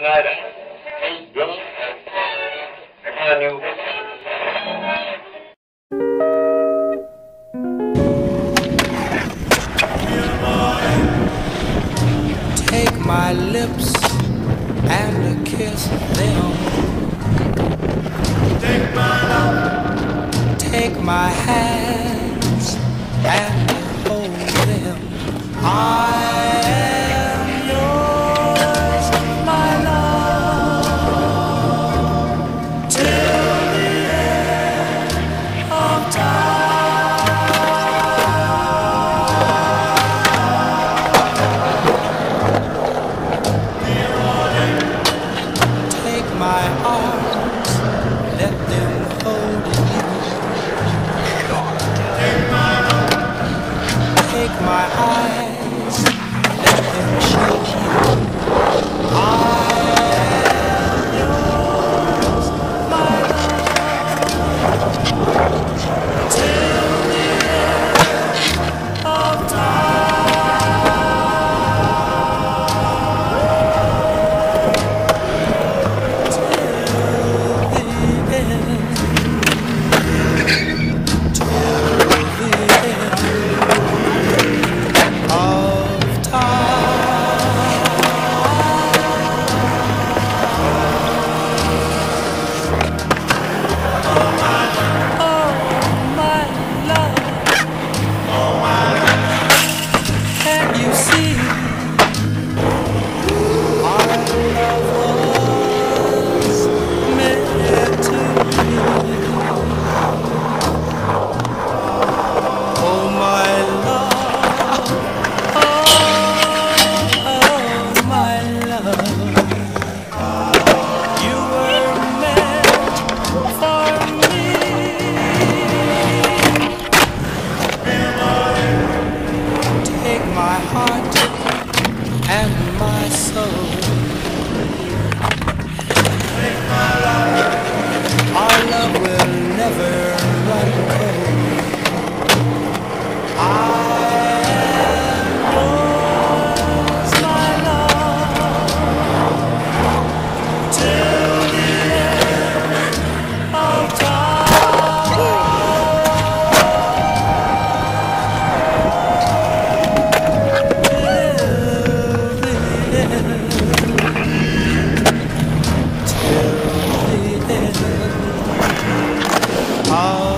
tonight my lips and kiss them. Take my love, take my hand. my heart. Let them my heart and my soul. How